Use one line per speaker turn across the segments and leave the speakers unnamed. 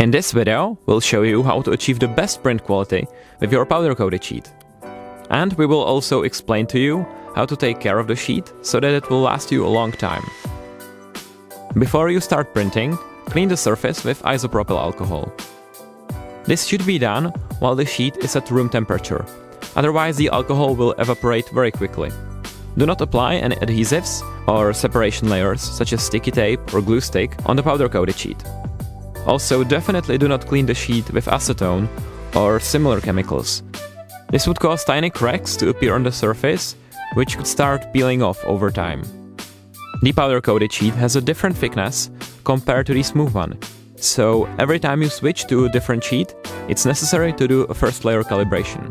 In this video, we'll show you how to achieve the best print quality with your powder coated sheet. And we will also explain to you how to take care of the sheet so that it will last you a long time. Before you start printing, clean the surface with isopropyl alcohol. This should be done while the sheet is at room temperature, otherwise the alcohol will evaporate very quickly. Do not apply any adhesives or separation layers such as sticky tape or glue stick on the powder coated sheet. Also, definitely do not clean the sheet with acetone or similar chemicals. This would cause tiny cracks to appear on the surface, which could start peeling off over time. The powder coated sheet has a different thickness compared to the smooth one, so every time you switch to a different sheet, it's necessary to do a first layer calibration.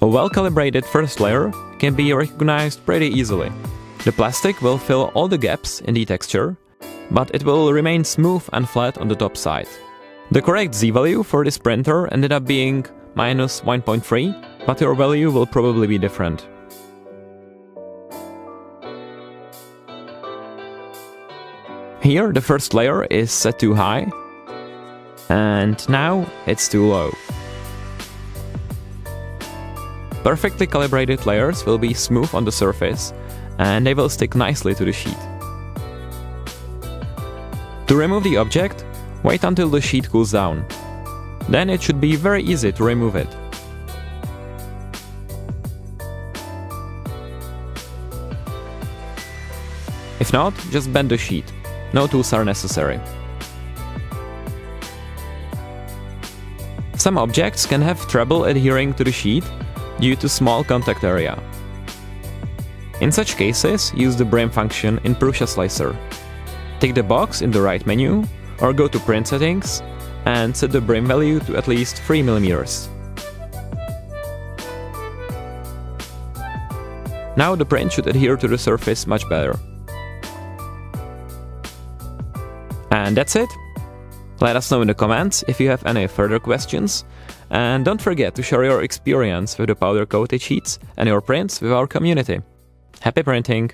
A well-calibrated first layer can be recognized pretty easily. The plastic will fill all the gaps in the texture, but it will remain smooth and flat on the top side. The correct z-value for this printer ended up being minus 1.3, but your value will probably be different. Here the first layer is set too high, and now it's too low. Perfectly calibrated layers will be smooth on the surface, and they will stick nicely to the sheet. To remove the object, wait until the sheet cools down. Then it should be very easy to remove it. If not, just bend the sheet. No tools are necessary. Some objects can have trouble adhering to the sheet due to small contact area. In such cases, use the brim function in Prusa Slicer. Tick the box in the right menu, or go to Print Settings, and set the brim value to at least 3 mm. Now the print should adhere to the surface much better. And that's it. Let us know in the comments if you have any further questions, and don't forget to share your experience with the powder coated sheets and your prints with our community. Happy printing!